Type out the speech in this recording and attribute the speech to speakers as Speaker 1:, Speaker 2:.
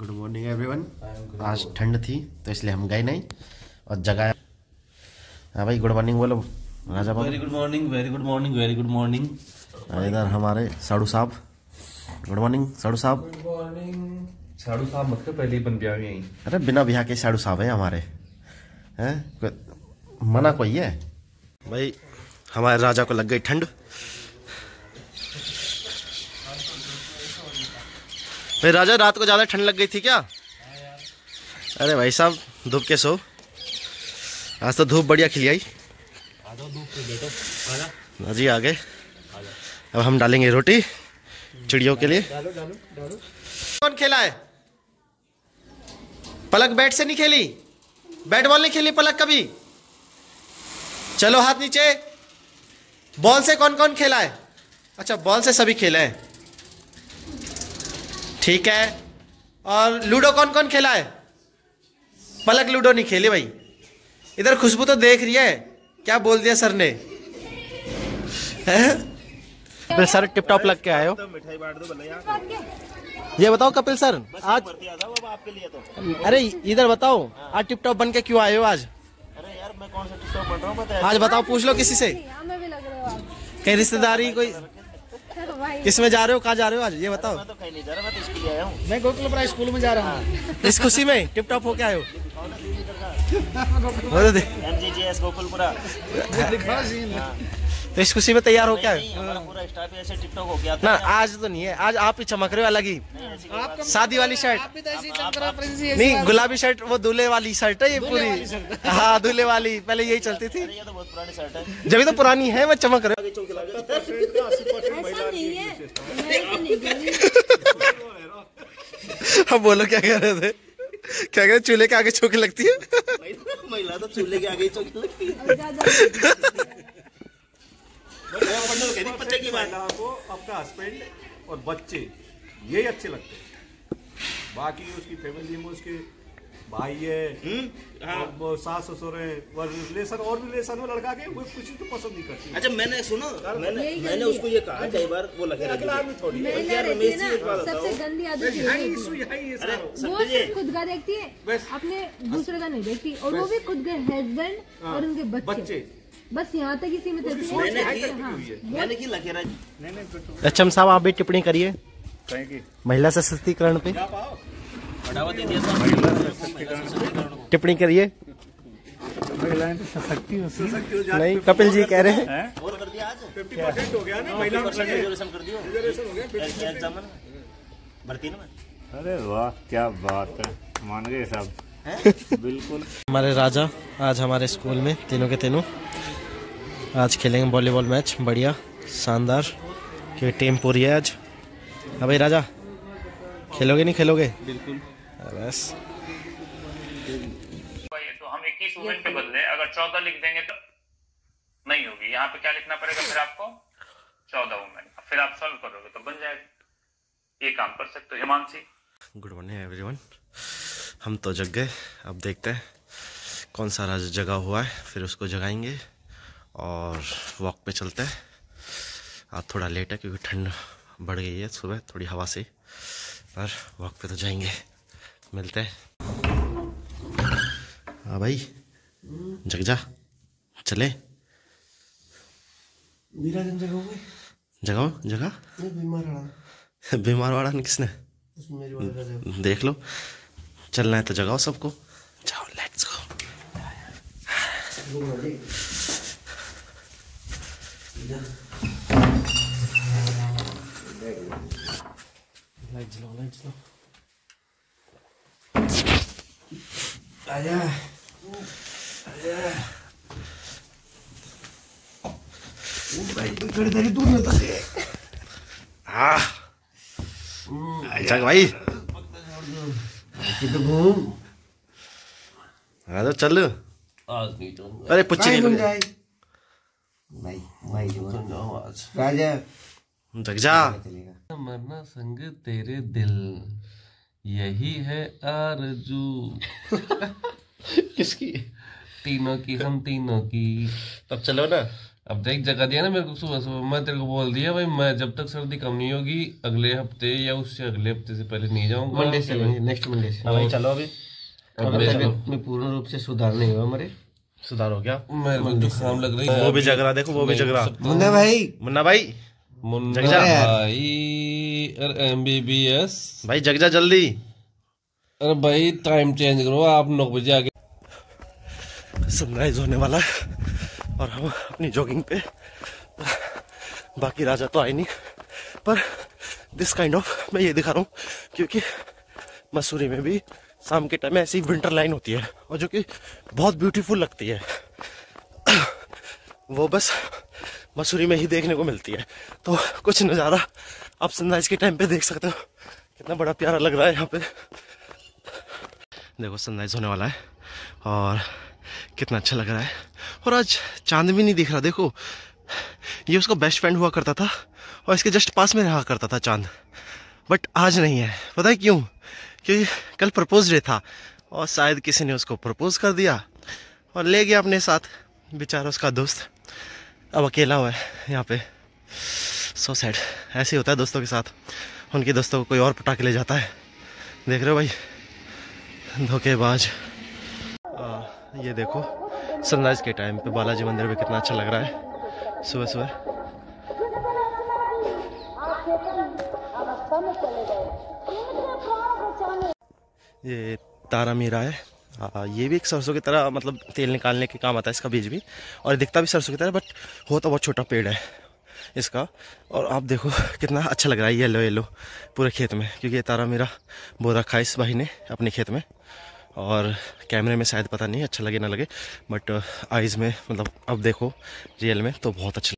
Speaker 1: Good morning everyone आज ठंड थी तो इसलिए हम गए नहीं और जगह हाँ। भाई गुड मॉर्निंग बोलो। Raja
Speaker 2: very good morning very good morning very good morning
Speaker 1: इधर हमारे साड़ू साहब। गुड मॉर्निंग साड़ू साहब।
Speaker 2: गुड मॉर्निंग साड़ू साहब मतलब पहले ही बन गया यहीं।
Speaker 1: अरे बिना बिहा के साड़ू साहब है हमारे। हैं? मना कोई है? भाई हमारे राजा को लग गई ठंड। भाई राजा, रात को ज़्यादा ठंड लग गई थी क्या? अरे भाई साहब, धूप के सो आज तो धूप बढ़िया खिली आई। जी, आ गए। अब हम डालेंगे रोटी, चिड़ियों के लिए। कौन खेला है? पलक बैट से नहीं खेली? बैट बॉल नहीं खेली पलक कभी? चलो हाथ नीचे। बॉल से कौन कौन खेला है? अच्छा बॉल से सभी खेले हैं। ठीक है। और लूडो कौन कौन खेला है? पलक लूडो नहीं खेली भाई। इधर खुशबू तो देख रही है। क्या बोल दिया सर ने? हैं? कपिल सर टिप टॉप लग के आए हो। ये बताओ कपिल सर आज आपके लिए तो अरे इधर बताओ आज टिप टॉप बन के क्यों आए हो आज?
Speaker 2: अरे यार मैं कौन सा टिकटॉक बन रहा हूँ
Speaker 1: आज बताओ पूछ लो किसी से।
Speaker 3: हमें भी लग रहे हो। आप
Speaker 1: कहीं रिश्तेदारी कोई किसमें जा रहे हो? कहाँ जा रहे हो आज? ये बताओ।
Speaker 2: मैं तो कहीं नहीं जा रहा मैं तो इसके आया हूँ।
Speaker 4: मैं गोकुलपुरा स्कूल में जा रहा हूँ।
Speaker 1: इस खुशी में टिप टॉप होके आए हो। वो
Speaker 2: M G G S Gokulpura.
Speaker 1: तो इस खुशी में तैयार हो क्या
Speaker 2: पूरा स्टाफ ऐसे टिकटॉक हो गया।
Speaker 1: ना आज तो नहीं है। आज आप ही चमक रहे हो अलग ही। शादी वाली शर्ट
Speaker 4: आप भी तो ऐसी चमकरा प्रिंस
Speaker 1: नहीं गुलाबी शर्ट वो दूल्हे वाली शर्ट है ये पूरी। हाँ दूल्हे वाली। पहले यही चलती थी।
Speaker 2: ये तो बहुत पुरानी शर्ट है।
Speaker 1: जब तो पुरानी है वो चमक रहे
Speaker 3: है। मैं तो
Speaker 1: हो। अब बोलो क्या कह रहे थे? क्या कह रहे चूल्हे के आगे चौकी लगती है?
Speaker 2: महिला तो चूल्हे के आगे चौकी लगती है।
Speaker 3: ज़्यादा
Speaker 2: पट्टे की बात।
Speaker 5: को अपना हस्बैंड और बच्चे यही अच्छे लगते हैं। बाकी उसकी फैमिली में उसके भाई है और वो सास ससुर है वो रिलेशन और रिलेशन में लड़का के वो कुछ तो पसंद नहीं करती।
Speaker 2: अच्छा मैंने सुनो मैंने मैंने उसको ये कहा कई बार वो लगे
Speaker 5: थोड़ी है।
Speaker 3: है सबसे गंदी आदत है।
Speaker 5: है।
Speaker 3: वो सिर्फ़ खुद का देखती है अपने दूसरे का नहीं देखती और वो भी खुद के हस्बैंड और उनके बच्चे।
Speaker 5: बच्चे।
Speaker 3: बस यहाँ तक ही। सीमित रहती
Speaker 2: मैंने
Speaker 3: है
Speaker 2: की
Speaker 3: हाँ।
Speaker 2: मैंने की लगे रहा
Speaker 1: एचएम साहब आप भी टिप्पणी करिए। महिला सशक्तिकरण पे।
Speaker 2: बढ़ावा दे दिया था
Speaker 1: टिप्पणी करिए। नहीं कपिल जी कह रहे हैं।
Speaker 2: और कर दिया आज।
Speaker 5: परसेंट हो गया ना महिला
Speaker 2: रिजर्वेशन कर दियो।
Speaker 5: रिजर्वेशन हो गया
Speaker 2: एग्ज़ाम में भर्ती में।
Speaker 6: अरे वाह क्या बात है। मान गए सब। बिल्कुल।
Speaker 1: हमारे राजा आज हमारे स्कूल में तीनों के तीनों। आज खेलेंगे वॉलीबॉल मैच बढ़िया शानदार। क्योंकि टीम पूरी है आज। हाँ भाई राजा खेलोगे नहीं खेलोगे? बिल्कुल। बस।
Speaker 7: तो हम 21 वुमेन के बदले अगर 14 लिख देंगे तो नहीं होगी। यहाँ पे क्या लिखना पड़ेगा फिर आपको? 14 वुमेन फिर आप सॉल्व करोगे तो बन जाएगा। ये काम कर सकते हो हिमांशी।
Speaker 1: गुड मॉर्निंग एवरीवन हम तो जग गए। अब देखते हैं कौन सा राज जगा हुआ है फिर उसको जगाएँगे। और वॉक पे चलते हैं। आज थोड़ा लेट है क्योंकि ठंड बढ़ गई है सुबह थोड़ी हवा से। पर वॉक पे तो जाएँगे। मिलते हैं। हाँ भाई जग जा। चले। जगाओ जगह बीमार वाड़ा ने किसने? देख लो। चलना है तो जगाओ सबको। जाओ लेट्स गो लाइट जलाओ लाइट जलाओ आजा आजा भाई दूर तो हाँ भाई आ जाओ चल
Speaker 2: आज नहीं तो
Speaker 1: अरे लगे
Speaker 4: राजा।
Speaker 1: जग जा।
Speaker 8: मरना संग तेरे दिल यही है आरज़ू।
Speaker 1: किसकी?
Speaker 8: तीनों की हम तीनों की।
Speaker 1: तब चलो ना।
Speaker 8: अब देख जगह दिया ना मेरे को सुबह सुबह। मैं तेरे को बोल दिया भाई मैं जब तक सर्दी कम नहीं होगी अगले हफ़्ते या उससे अगले हफ़्ते से पहले नहीं जाऊँगा।
Speaker 2: मंडे से नेक्स्ट मंडे से।
Speaker 1: भाई चलो अभी।
Speaker 2: पूर्ण रूप से सुधार नहीं हुआ हमारे।
Speaker 1: सुधार हो गया।
Speaker 8: मेरे लग रही है।
Speaker 1: वो भी रहा देखो वो भी
Speaker 4: मुन्ना भाई।
Speaker 1: मुन्ना भाई।
Speaker 8: मुन्ना भाई एमबीबीएस
Speaker 1: भाई जग जा जल्दी।
Speaker 8: अरे भाई टाइम चेंज करो आप नौ बजे आगे।
Speaker 1: सनराइज होने वाला है और हम अपनी जॉगिंग पे। बाकी राजा तो आए नहीं पर दिस काइंड ऑफ़ मैं ये दिखा रहा हूँ क्योंकि मसूरी में भी शाम के टाइम में ऐसी विंटर लाइन होती है और जो कि बहुत ब्यूटीफुल लगती है। वो बस मसूरी में ही देखने को मिलती है। तो कुछ नज़ारा आप सनराइज के टाइम पे देख सकते हो। कितना बड़ा प्यारा लग रहा है यहाँ पे। देखो सनराइज होने वाला है और कितना अच्छा लग रहा है। और आज चाँद भी नहीं दिख रहा, देखो। ये उसका बेस्ट फ्रेंड हुआ करता था और इसके जस्ट पास में रहा करता था चाँद। बट आज नहीं है। पता है क्यों? क्योंकि कल प्रपोज डे था और शायद किसी ने उसको प्रपोज कर दिया और ले गया अपने साथ बेचारा उसका दोस्त। अब अकेला हुआ है, यहाँ पे सो सैड ऐसे होता है दोस्तों के साथ। उनके दोस्तों को कोई और पटा के ले जाता है। देख रहे हो भाई? धोखेबाज। ये देखो सनराइज के टाइम पे बालाजी मंदिर में कितना अच्छा लग रहा है। सुबह सुबह ये तारा मीरा है। आ, ये भी एक सरसों की तरह मतलब तेल निकालने के काम आता है इसका बीज भी। और दिखता भी सरसों की तरह बट होता बहुत छोटा पेड़ है इसका। और आप देखो कितना अच्छा लग रहा है येलो येलो पूरे खेत में क्योंकि ये तारा मीरा बो रखा है इस भाई ने अपने खेत में। और कैमरे में शायद पता नहीं अच्छा लगे ना लगे बट आइज़ में मतलब अब देखो रियल में तो बहुत अच्छा